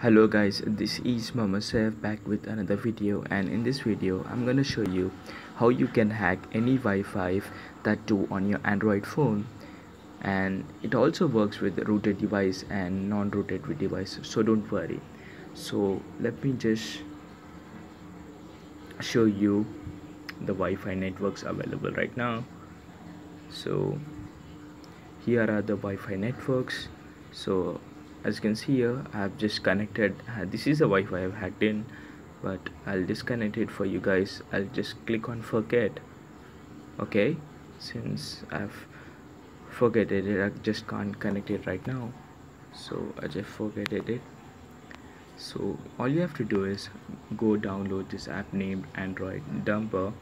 hello guys this is mama Saif back with another video and in this video i'm gonna show you how you can hack any wi-fi that too on your android phone. And it also works with rooted device and non-rooted device so don't worry. So let me just show you the Wi-Fi networks available right now. So here are the Wi-Fi networks. So as you can see here I have just connected uh, this is the Wi-Fi I've hacked in but I'll disconnect it for you guys. I'll just click on forget. Okay? Since I've forgetted it I just can't connect it right now. So I just forgetted it. So all you have to do is go download this app named android dumper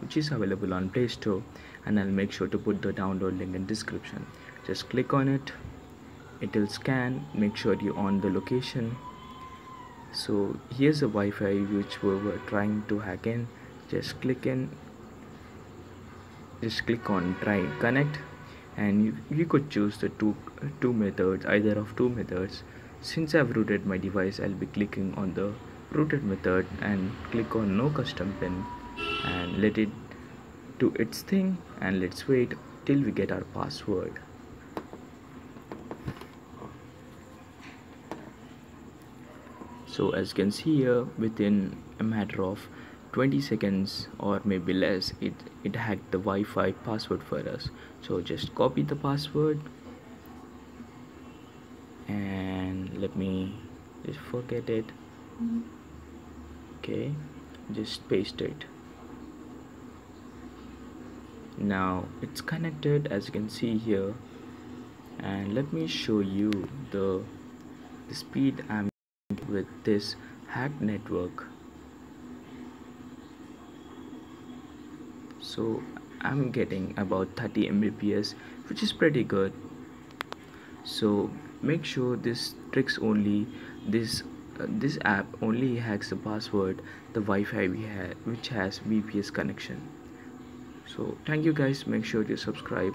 which is available on play store and i'll make sure to put the download link in description. Just click on it it will scan make sure you on the location. So here's the wi-fi which we were trying to hack in. Just click in. Just click on try connect. And you, you could choose the two two methods either of two methods. Since I've rooted my device I'll be clicking on the rooted method and click on no custom pin and let it do its thing and let's wait till we get our password so as you can see here within a matter of 20 seconds or maybe less it it hacked the Wi-Fi password for us. So just copy the password. And let me just forget it. Okay just paste it. Now it's connected as you can see here. And let me show you the, the speed I'm with this hack network. So I'm getting about 30 Mbps which is pretty good. So make sure this tricks only this uh, this app only hacks the password the Wi-Fi we have which has VPS connection. So thank you guys. Make sure to subscribe